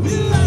We